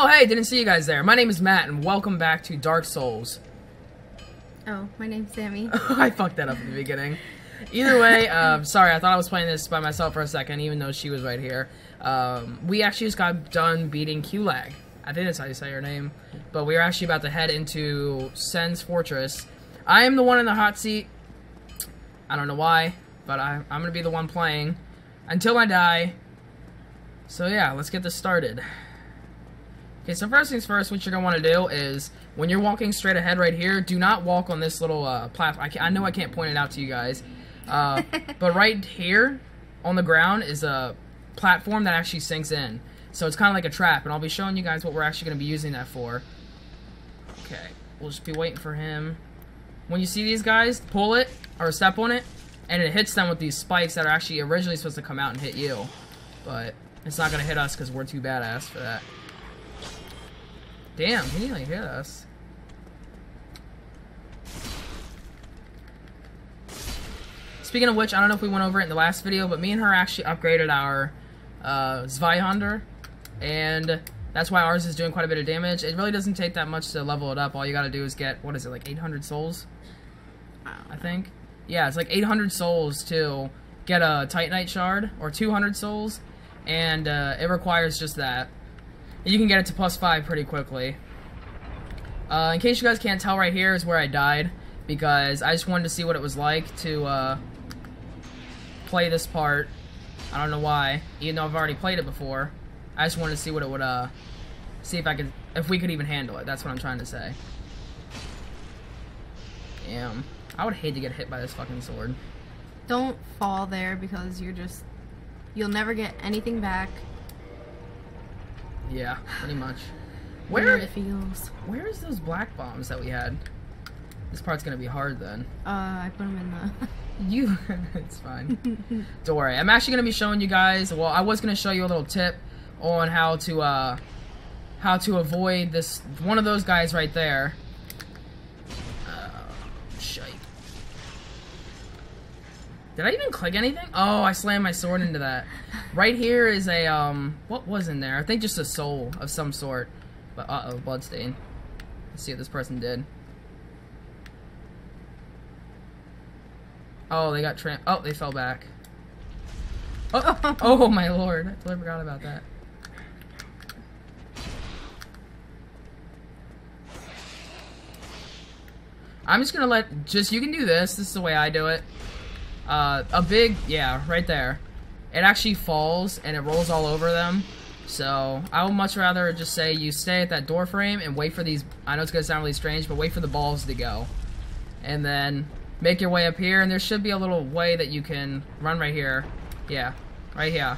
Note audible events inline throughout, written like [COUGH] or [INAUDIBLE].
Oh, hey, didn't see you guys there. My name is Matt, and welcome back to Dark Souls. Oh, my name's Sammy. [LAUGHS] I fucked that up at the beginning. Either way, [LAUGHS] um, sorry, I thought I was playing this by myself for a second, even though she was right here. Um, we actually just got done beating Quelaag. I think that's how you say her name. But we're actually about to head into Sen's Fortress. I am the one in the hot seat. I don't know why, but I, I'm going to be the one playing until I die. So yeah, let's get this started. Okay, so first things first, what you're going to want to do is, when you're walking straight ahead right here, do not walk on this little uh, platform. I, I, know I can't point it out to you guys, uh, [LAUGHS] but right here on the ground is a platform that actually sinks in. So it's kind of like a trap, and I'll be showing you guys what we're actually going to be using that for. Okay, we'll just be waiting for him. When you see these guys, pull it, or step on it, and it hits them with these spikes that are actually originally supposed to come out and hit you. But it's not going to hit us because we're too badass for that. Damn, you like hit us? Speaking of which, I don't know if we went over it in the last video, but me and her actually upgraded our uh, Zweihander, and that's why ours is doing quite a bit of damage. It really doesn't take that much to level it up. All you gotta do is get, what is it, like 800 souls? I think. Yeah, it's like 800 souls to get a Titanite shard, or 200 souls, and uh, it requires just that you can get it to plus 5 pretty quickly. Uh, in case you guys can't tell, right here is where I died, because I just wanted to see what it was like to uh, play this part. I don't know why, even though I've already played it before. I just wanted to see what it would, uh, see if I could, if we could even handle it. That's what I'm trying to say. Damn. I would hate to get hit by this fucking sword. Don't fall there because you're just, you'll never get anything back. Yeah, pretty much. Where it feels. Where is those black bombs that we had? This part's gonna be hard then. Uh, I put them in the. [LAUGHS] you, [LAUGHS] it's fine. [LAUGHS] Don't worry. I'm actually gonna be showing you guys. Well, I was gonna show you a little tip on how to uh, how to avoid this one of those guys right there. Did I even click anything? Oh, I slammed my sword into that. Right here is a, um, what was in there? I think just a soul of some sort. But, uh-oh, bloodstain. Let's see what this person did. Oh, they got tramp- oh, they fell back. Oh, [LAUGHS] oh my lord. I totally forgot about that. I'm just gonna let, just, you can do this. This is the way I do it. Uh, a big, yeah, right there. It actually falls and it rolls all over them. So, I would much rather just say you stay at that door frame and wait for these, I know it's going to sound really strange, but wait for the balls to go. And then make your way up here, and there should be a little way that you can run right here. Yeah, right here.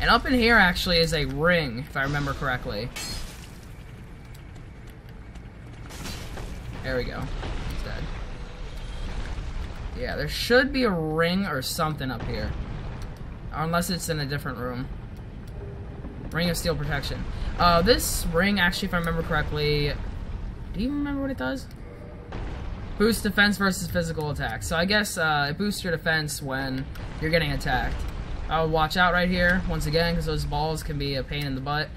And up in here actually is a ring, if I remember correctly. There we go. Yeah, there should be a ring or something up here. Unless it's in a different room. Ring of Steel Protection. Uh, this ring, actually, if I remember correctly... Do you remember what it does? Boost defense versus physical attack. So I guess uh, it boosts your defense when you're getting attacked. I would watch out right here, once again, because those balls can be a pain in the butt.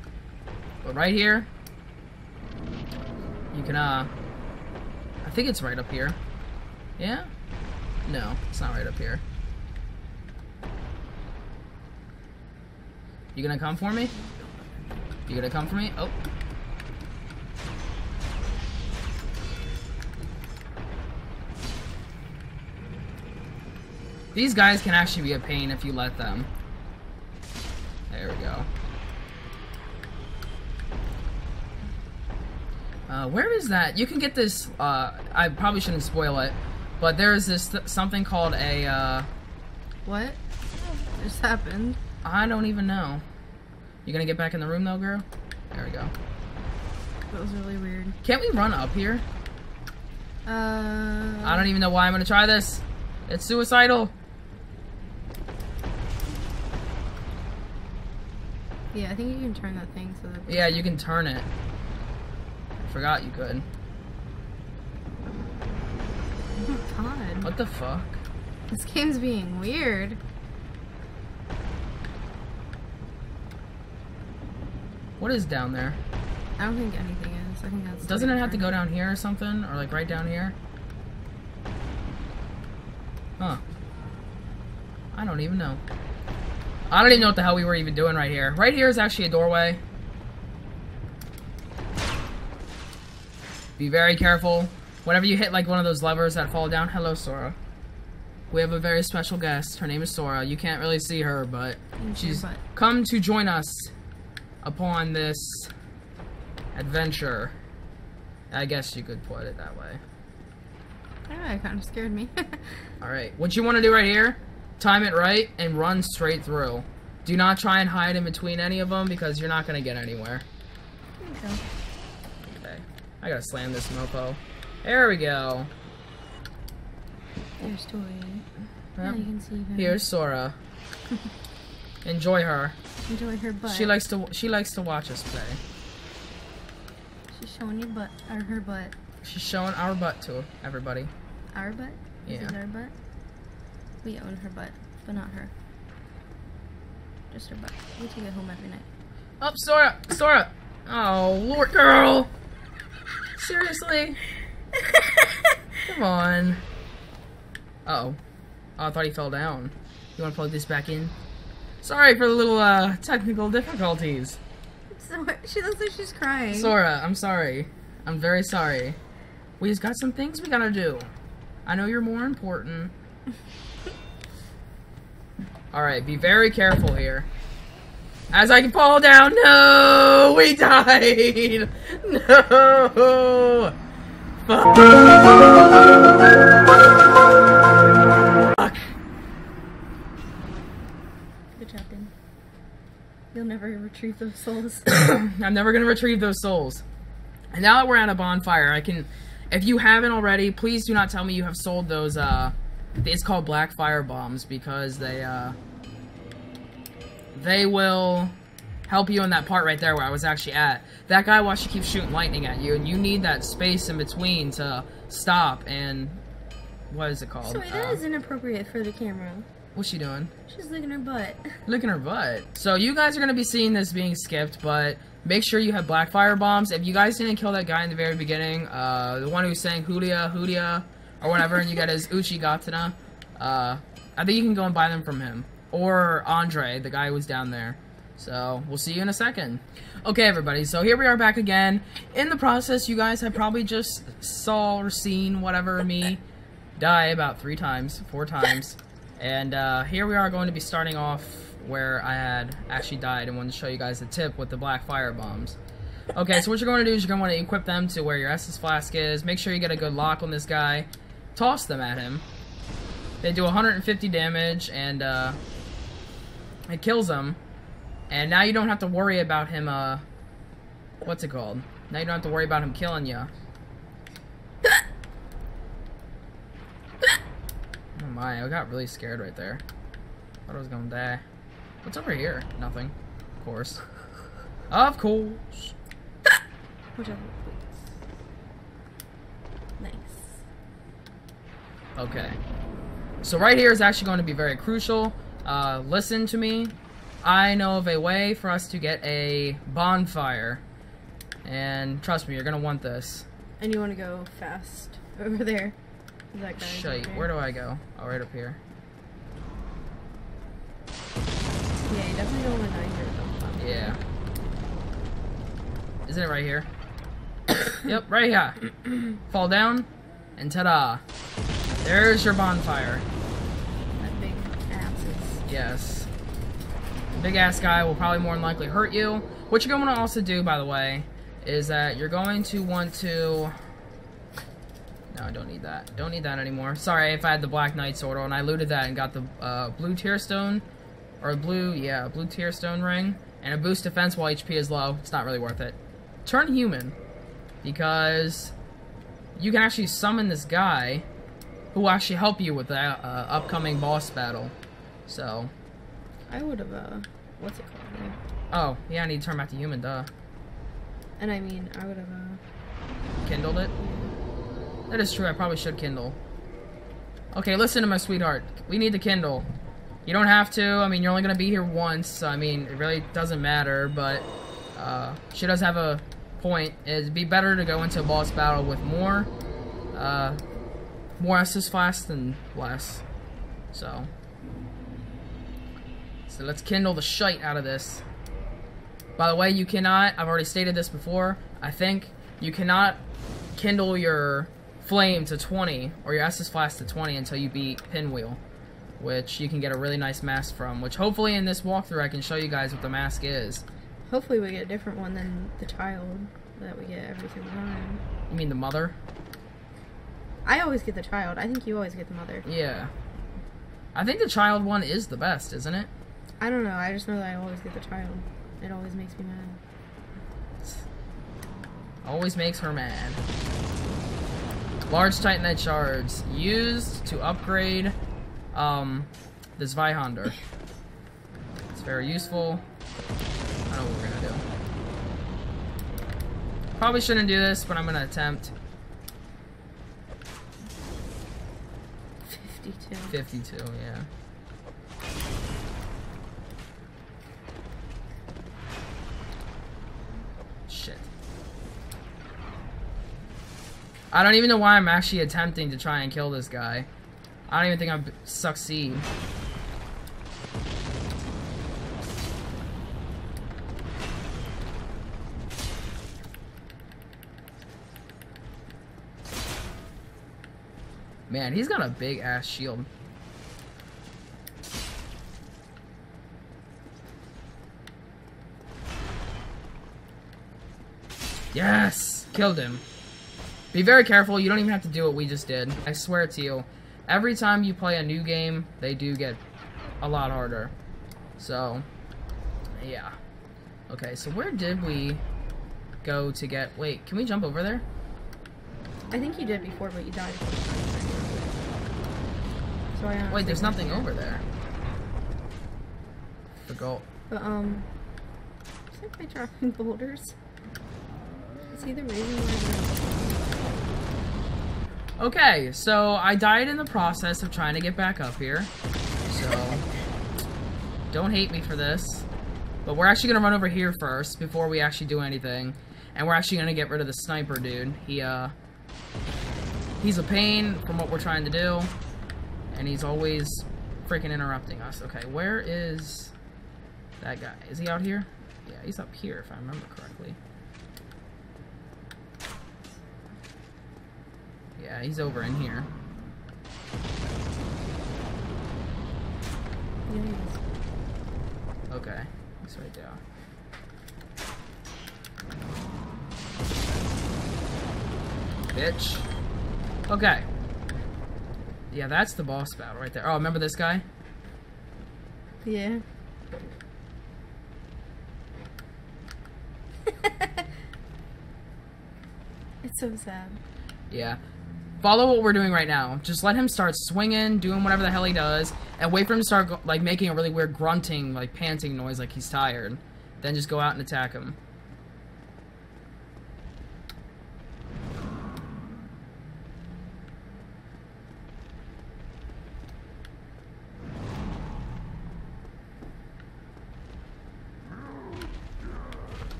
But right here, you can, uh... I think it's right up here. Yeah? No, it's not right up here. You gonna come for me? You gonna come for me? Oh. These guys can actually be a pain if you let them. There we go. Uh, where is that? You can get this, uh, I probably shouldn't spoil it, but there is this th something called a, uh... What just happened? I don't even know. You gonna get back in the room though, girl? There we go. That was really weird. Can't we run up here? Uh... I don't even know why I'm gonna try this. It's suicidal. Yeah, I think you can turn that thing so that... Yeah, you can turn it. I forgot you could. God. What the fuck? This game's being weird. What is down there? I don't think anything is. I think that's. Doesn't it have to go down here or something? Or like right down here? Huh. I don't even know. I don't even know what the hell we were even doing right here. Right here is actually a doorway. Be very careful. Whenever you hit like one of those levers that fall down. Hello, Sora. We have a very special guest. Her name is Sora. You can't really see her, but she's come to join us upon this adventure. I guess you could put it that way. Yeah, it kind of scared me. [LAUGHS] Alright, what you want to do right here, time it right and run straight through. Do not try and hide in between any of them because you're not going to get anywhere. Okay. Okay, I gotta slam this mofo. There we go. There's Toy. Yep. you can see her. Here's Sora. [LAUGHS] Enjoy her. Enjoy her butt. She likes to she likes to watch us play. She's showing your butt, or her butt. She's showing our butt to everybody. Our butt? This Yeah. is our butt? We own her butt, but not her. Just her butt. We take it home every night. Up, Sora! Sora! Oh, Lord, girl! Seriously? Come on. Uh oh. Oh, I thought he fell down. You want to plug this back in? Sorry for the little uh, technical difficulties. So she looks like she's crying. Sora, I'm sorry. I'm very sorry. We just got some things we gotta do. I know you're more important. [LAUGHS] Alright, be very careful here. As I can fall down. No! We [LAUGHS] died! No! Fuck. Good job, Ben. You'll never retrieve those souls. [COUGHS] I'm never gonna retrieve those souls. And now that we're at a bonfire, I can. If you haven't already, please do not tell me you have sold those. uh It's called black fire bombs because they uh they will help you in that part right there where I was actually at. That guy wants to keep shooting lightning at you, and you need that space in between to stop and what is it called? so Uh, that is inappropriate for the camera. what's she doing? She's licking her butt. [LAUGHS] Licking her butt. So you guys are gonna be seeing this being skipped, but make sure you have black fire bombs. If you guys didn't kill that guy in the very beginning, uh, the one who was saying Hudia, Hudia, or whatever, and you got his [LAUGHS] Uchigatana, uh, I think you can go and buy them from him. Or Andre, the guy who was down there. So we'll see you in a second. Okay, everybody. So here we are back again. In the process, you guys have probably just saw or seen whatever me die about three times, four times, and uh, here we are going to be starting off where I had actually died and wanted to show you guys the tip with the black fire bombs. Okay, so what you're going to do is you're going to want to equip them to where your Estus flask is. Make sure you get a good lock on this guy. Toss them at him. They do 150 damage and uh, it kills him. And now you don't have to worry about him, uh, what's it called? Now you don't have to worry about him killing you. [COUGHS] Oh my, I got really scared right there. Thought I was gonna die. What's over here? Nothing. Of course. Of course. Other Nice. Okay. So right here is actually going to be very crucial. Uh, listen to me. I know of a way for us to get a bonfire. And trust me, you're gonna want this. And you want to go fast [LAUGHS] over there. That guy. Shite. Where do I go? Oh, right up here. Yeah, you definitely don't want to die here. though. Yeah. Isn't it right here? [COUGHS] yep, right here. [COUGHS] Fall down, and ta-da. There's your bonfire. That big asses. Yes. Big ass guy will probably more than likely hurt you. What you're going to also do, by the way, is that you're going to want to... No, I don't need that. Don't need that anymore. Sorry if I had the Black Knight sword. And I looted that and got the uh, blue tearstone. Or blue, yeah, blue tearstone ring. And a boost defense while HP is low. It's not really worth it. Turn human. Because you can actually summon this guy who will actually help you with the uh, upcoming boss battle. So, I would have, uh. What's it called? Oh, yeah, I need to turn back to human, duh. And I mean, I would have, uh. Kindled it? That is true, I probably should kindle. Okay, listen to my sweetheart. We need to kindle. You don't have to, I mean, you're only gonna be here once, so, I mean, it really doesn't matter, but Uh, she does have a point. It'd be better to go into a boss battle with more, uh, more Estus Flask than less. So, so let's kindle the shite out of this. By the way, you cannot, I've already stated this before, I think, you cannot kindle your flame to 20, or your Estus Flask to 20 until you beat Pinwheel. Which you can get a really nice mask from, which hopefully in this walkthrough I can show you guys what the mask is. Hopefully we get a different one than the child that we get every single time. You mean the mother? I always get the child. I think you always get the mother. Yeah. I think the child one is the best, isn't it? I don't know. I just know that I always get the child. It always makes me mad. Always makes her mad. Large Titanite shards used to upgrade um, this Zweihander. It's very useful. I don't know what we're gonna do. Probably shouldn't do this, but I'm gonna attempt. 52. 52, yeah. I don't even know why I'm actually attempting to try and kill this guy. I don't even think I've succeed. Man, he's got a big ass shield. Yes! Killed him. Be very careful, you don't even have to do what we just did. I swear to you, every time you play a new game, they do get a lot harder. So, yeah. Okay, so where did we go to get... Wait, can we jump over there? I think you did before, but you died. So I Wait, there's nothing over there. The gold. But, um, is that by dropping [LAUGHS] boulders? Is he the reason why Okay, so I died in the process of trying to get back up here. So, don't hate me for this. But we're actually gonna run over here first before we actually do anything. And we're actually gonna get rid of the sniper dude. He, uh, he's a pain from what we're trying to do. And he's always freaking interrupting us. Okay, where is that guy? Is he out here? Yeah, he's up here if I remember correctly. Yeah, he's over in here. Yeah, he is. Okay, he's right there. Bitch. Okay. Yeah, that's the boss battle right there. Oh, remember this guy? Yeah. [LAUGHS] it's so sad. Yeah. Follow what we're doing right now. Just let him start swinging, doing whatever the hell he does, and wait for him to start like making a really weird grunting, like panting noise, like he's tired. Then just go out and attack him.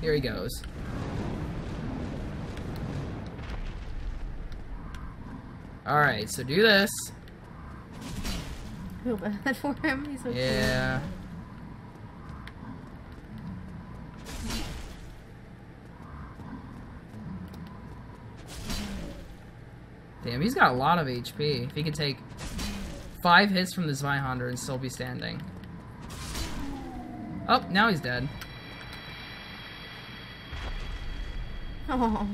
Here he goes. Alright, so do this. Feel bad [LAUGHS] for him. He's so cute. Yeah. Damn, he's got a lot of HP. If he could take five hits from the Zweihander and still be standing. Oh, now he's dead. [LAUGHS] Oh,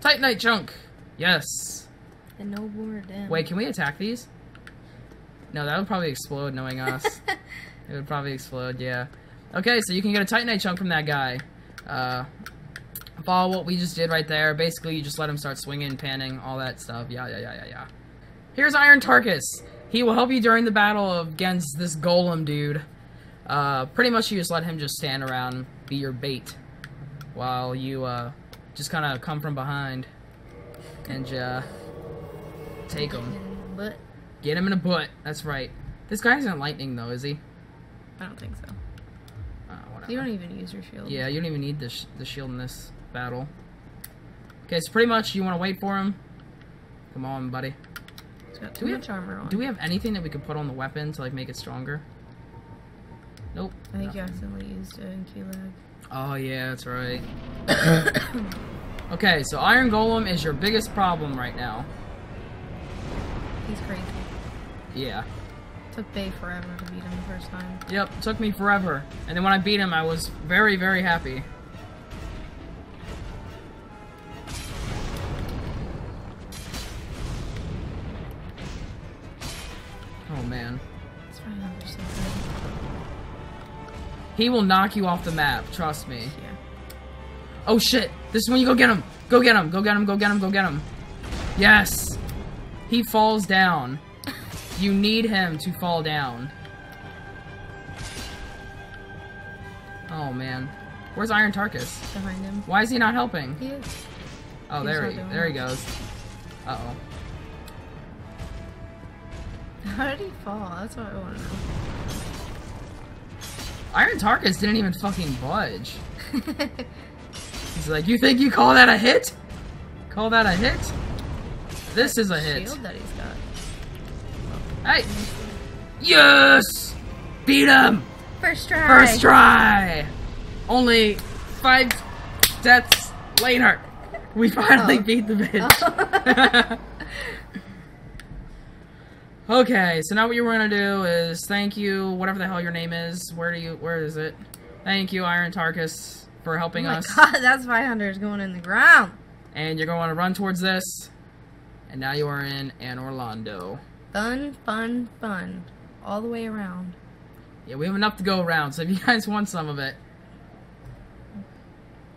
Titanite chunk! Yes. and no more damn. Wait, can we attack these? No, that would probably explode knowing us. [LAUGHS] it would probably explode, yeah. Okay, so you can get a Titanite chunk from that guy. Uh, follow what we just did right there. Basically, you just let him start swinging, panning, all that stuff. Yeah, yeah, yeah, yeah, yeah. Here's Iron Tarkus. He will help you during the battle against this golem dude. Uh, pretty much you just let him just stand around, be your bait, while you, uh, just kind of come from behind and, uh, take him. But Get him in a butt. That's right. This guy isn't lightning though, is he? I don't think so. Uh, whatever. You don't even use your shield. Yeah, you don't even need the, sh the shield in this battle. Okay, so pretty much you want to wait for him. Come on, buddy. He's got Do we much armor on. Do we have anything that we could put on the weapon to like make it stronger? Nope. I think you nothing. accidentally used it in Quelaag. Oh yeah, that's right. [COUGHS] [COUGHS] [COUGHS] okay, so Iron Golem is your biggest problem right now. He's crazy. Yeah. Took Bay forever to beat him the first time. Yep, took me forever. And then when I beat him, I was very, very happy. Oh man. It's fine. I'm just so good. He will knock you off the map, trust me. Yeah. Oh shit! This is when you go get him! Go get him! Go get him! Go get him! Go get him! Yes! He falls down. [LAUGHS] You need him to fall down. Oh man. Where's Iron Tarkus? Behind him. Why is he not helping? He is. Oh, He's there he, there he goes. Uh oh. [LAUGHS] How did he fall? That's what I want to know. Iron Tarkus didn't even fucking budge. [LAUGHS] He's like, you think you call that a hit? Call that a hit? This is a hit. Shield that he's got. Hey! Yes! Beat him! First try. First try! Only five deaths later, we oh. finally Oh. beat the bitch. [LAUGHS] okay, so now what you're gonna do is thank you, whatever the hell your name is. Where do you? Where is it? Thank you, Iron Tarkus, for Oh helping my us. [LAUGHS] god, that's 500 is going in the ground. And you're going to run towards this. And now you are in Anor Londo. Fun, fun, fun. All the way around. Yeah, we have enough to go around, so if you [LAUGHS] guys want some of it,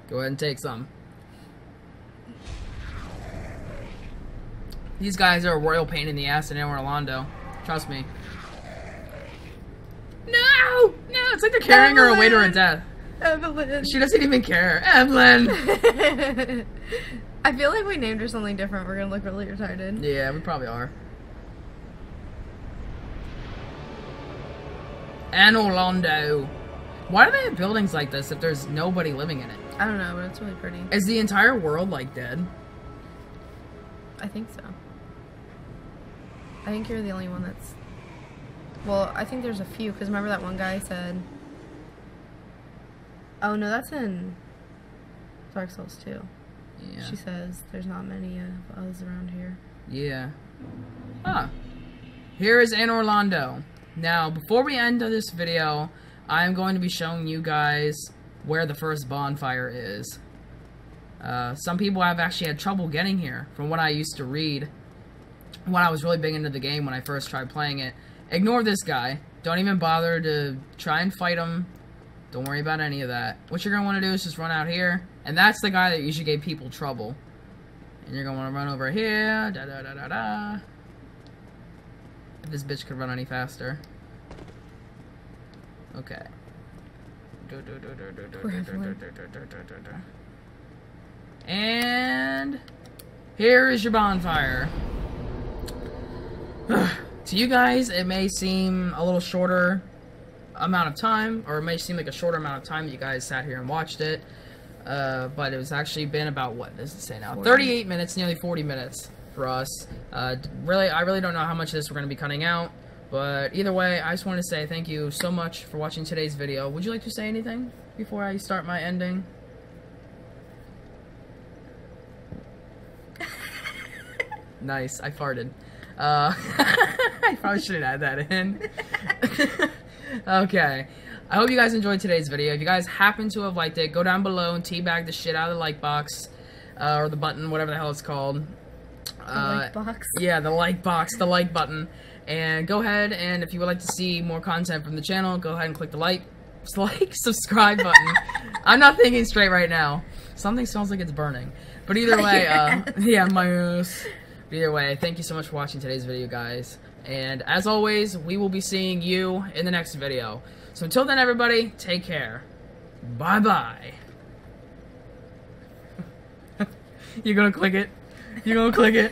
go ahead and take some. These guys are a royal pain in the ass in Anor Londo. Trust me. No! No, it's like they're carrying her away to her death. Evelyn. She doesn't even care. Evelyn! [LAUGHS] I feel like we named her something different. We're gonna look really retarded. yeah, we probably are. Anor Londo. Why do they have buildings like this if there's nobody living in it? I don't know, but it's really pretty. Is the entire world like dead? I think so. I think you're the only one that's. Well, I think there's a few because remember that one guy said. Oh no, that's in Dark Souls 2. Yeah. She says there's not many of us around here. Yeah. Huh. Here is Anor Londo. Now, before we end this video, I'm going to be showing you guys where the first bonfire is. Uh, some people have actually had trouble getting here, from what I used to read when I was really big into the game when I first tried playing it. Ignore this guy. Don't even bother to try and fight him. Don't worry about any of that. What you're going to want to do is just run out here, and that's the guy that usually gave people trouble. And you're gonna want to run over here. Da da da da da. If this bitch could run any faster. Okay. And here is your bonfire. to you guys, it may seem a little shorter amount of time, or it may seem like a shorter amount of time that you guys sat here and watched it. Uh, but it was actually been about what does it say now? 40. 38 minutes, nearly 40 minutes for us. Uh, really, I really don't know how much of this we're going to be cutting out. But either way, I just want to say thank you so much for watching today's video. Would you like to say anything before I start my ending? [LAUGHS] nice, I farted. Uh, [LAUGHS] I probably should have add that in. [LAUGHS] okay. I hope you guys enjoyed today's video. If you guys happen to have liked it, go down below and teabag the shit out of the like box. Uh, or the button, whatever the hell it's called. Uh, like box. Yeah, the like box, the like button. And go ahead and if you would like to see more content from the channel, go ahead and click the like, [LAUGHS] like, subscribe button. [LAUGHS] I'm not thinking straight right now. Something smells like it's burning. But either [LAUGHS] way, uh, yeah, my ass. But either way, thank you so much for watching today's video, guys. And as always, we will be seeing you in the next video. So until then, everybody, take care. Bye bye. [LAUGHS] You're gonna click it? You're gonna click it?